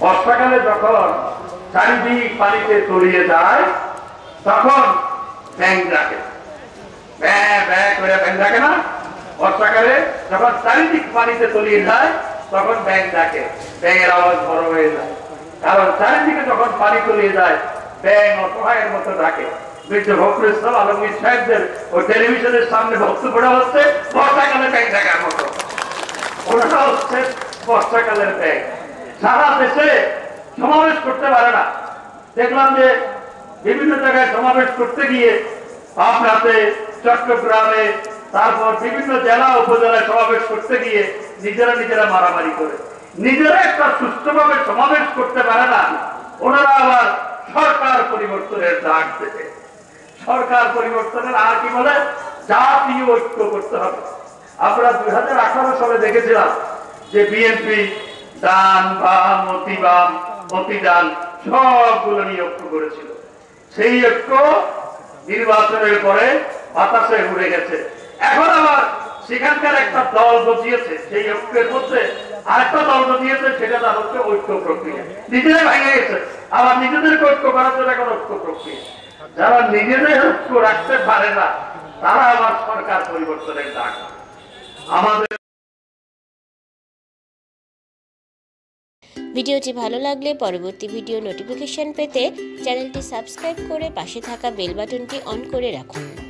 বর্ষাকালে যখন চারিদিক পানিতে তলিয়ে যায়, তখন ব্যাং ডাকে। ব্যাঁ করে ব্যাং ডাকে না? বর্ষাকালে যখন চারিদিক পানিতে তলিয়ে যায়, তখন ব্যাং ডাকে। ব্যাঙের আওয়াজ বড় হয়ে যায়। কারণ চারিদিকে যখন পানি তলিয়ে যায় ব্যাং অসহায়ের মতো ডাকে। সাহেবদের ও টেলিভিশনের সামনে হচ্ছে, বর্ষাকালে মতো। হচ্ছে বর্ষাকালের ব্যাগ সারা দেশে সমাবেশ করতে পারে না। দেখলাম যে বিভিন্ন জায়গায় সমাবেশ করতে গিয়ে পাবনাতে, চট্টগ্রামে, তারপর বিভিন্ন জেলা উপজেলায় সমাবেশ করতে গিয়ে নিজেরা নিজেরা মারামারি করে। নিজেরা একটা সুস্থভাবে সমাবেশ করতে পারে না, ওনারা আবার সরকার পরিবর্তনের ডাক দেবে। সরকার পরিবর্তনের আর কি বলে? জাতীয় ঐক্য করতে হবে। আমরা দুই হাজার আঠারো সালে দেখেছিলাম যে বিএনপি ডান বাম অতি বাম অতি সবগুলো নিয়ে ঐক্য করেছিল। সেই ঐক্য নির্বাচনের পরে বাতাসে উড়ে গেছে। এখন আবার সেখানকার একটা দল বসিয়েছে সেই ঐক্যের মধ্যে আরেকটা দল বসিয়েছে সেটা তার হচ্ছে ঐক্য প্রক্রিয়া। নিজেরাই ভেঙে গেছে। আবার নিজেদেরকে ঐক্য করার জন্য এখন ঐক্য প্রক্রিয়া। যারা নিজেদের ঐক্য রাখতে পারে না, তারা আবার সরকার পরিবর্তনের ডাক। আমাদের ভিডিওটি ভালো লাগলে পরবর্তী ভিডিও নোটিফিকেশন পেতে চ্যানেলটি সাবস্ক্রাইব করে পাশে থাকা বেল বাটনটি অন করে রাখুন।